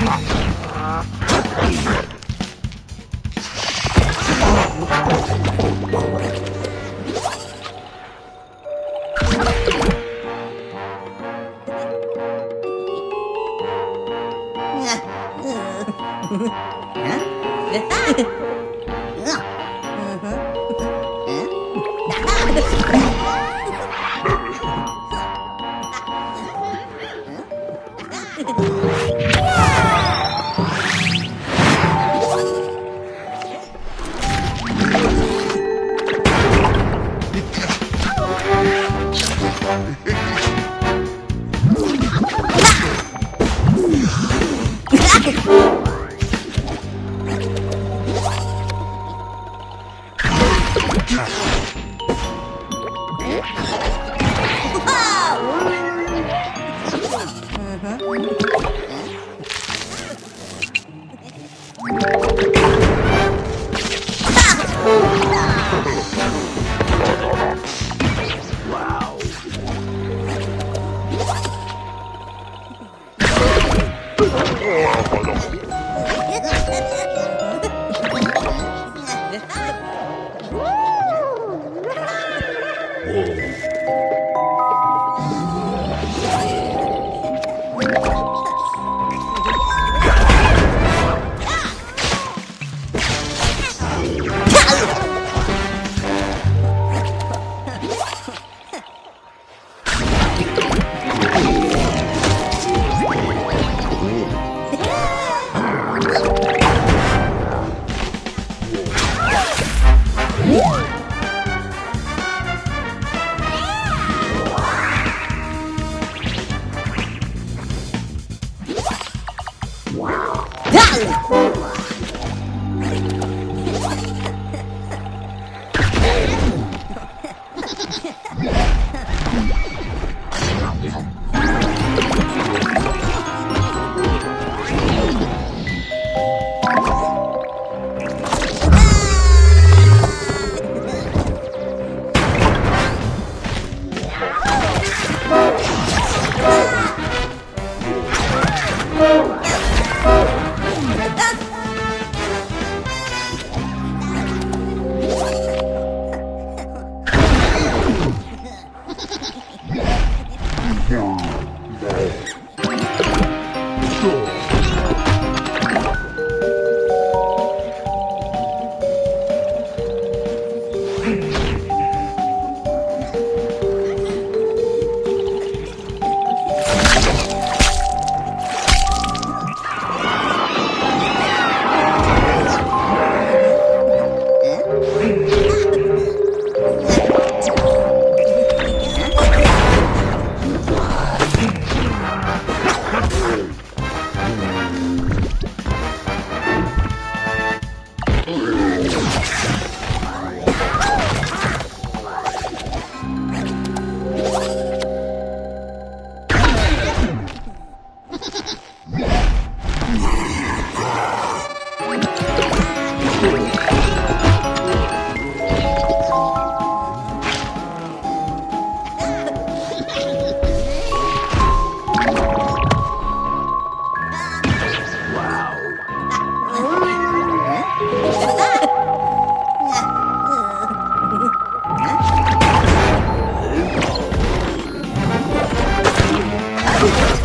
으아! 으아! 으아! 으아! Whoa.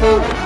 Oh.